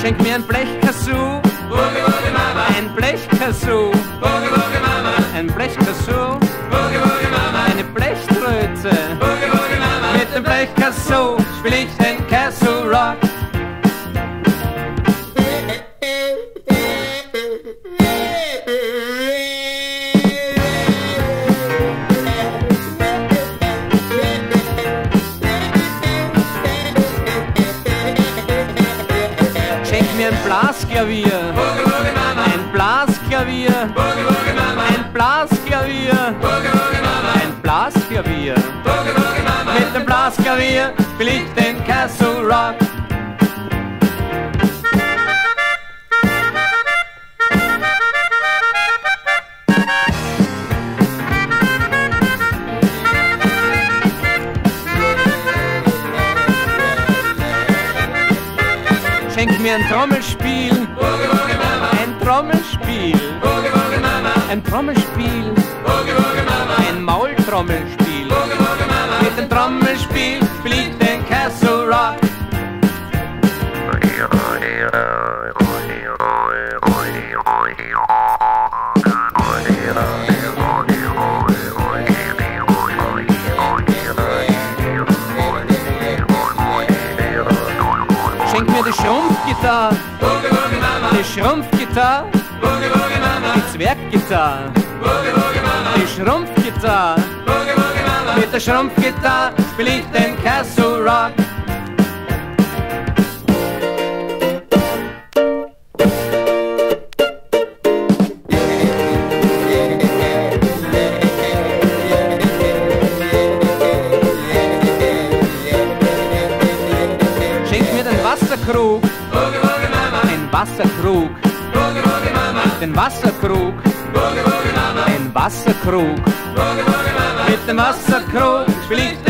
Schenk mir ein Blechkassou, Boogie Woogie Mama, ein Blechkassou, Boogie Mama, ein Boogie Mama, eine Blechtröte. Boogie Woogie Mama. Mit dem Blechkassou spiel ich den Blasklavier, ein Blasklavier, ein Blasklavier, ein Blasklavier. Mit dem Blasklavier spiel ich den Castle Rock. Schenk mir ein Trommelspiel, Boogie Woogie Mama, ein Trommelspiel, Boogie Woogie Mama, ein Trommelspiel, Boogie Woogie Mama, ein Maultrommelspiel. Boogie Woogie Mama. Mit dem Trommelspiel spiel ich den Castle Rock. Boogie Woogie Mama, die Schrumpfgitarre, Boogie Woogie Mama, die Zwerggitarre, Boogie Woogie Mama, die Schrumpfgitarre. Boogie Woogie Mama. Mit der Schrumpfgitarre spiel ich den Castle Rock. Schenk Wasserkrug, Boogie Woogie Mama, den Wasserkrug, Boogie Woogie Mama, den Wasserkrug. Boogie Woogie Mama. Mit dem Wasserkrug spiel ich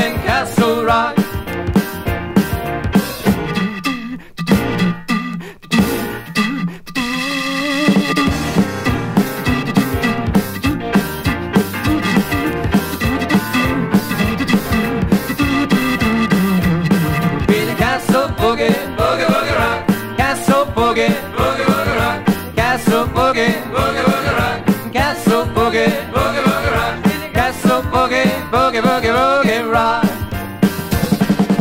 Boogie, Boogie Boogie Boogie Rock.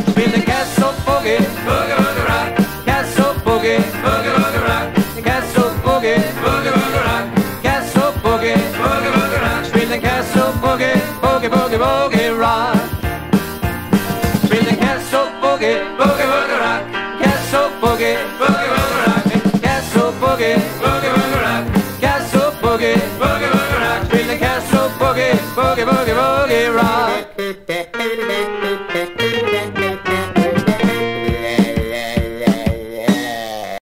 Spiel den Castle Boogie, Boogie Woogie Rock, Castle Boogie, Boogie Woogie Rock, Castle Boogie, Boogie Woogie Rock, Castle Boogie. Boogie Woogie Rock. Spiel den Castle Boogie, Boogie Boogie Boogie Rock. Spiel den Castle Boogie, Boogie Boogie, Boogie Rock, Castle Boogie, Boogie Woogie Rock, Castle Boogie. Boogie. boogie, boogie, boogie rock.